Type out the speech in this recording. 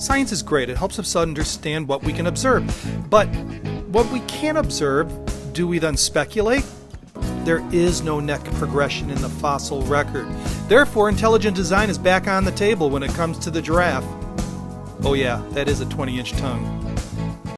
Science is great, it helps us understand what we can observe. But what we can observe, do we then speculate? There is no neck progression in the fossil record. Therefore, intelligent design is back on the table when it comes to the giraffe. Oh, yeah, that is a 20 inch tongue.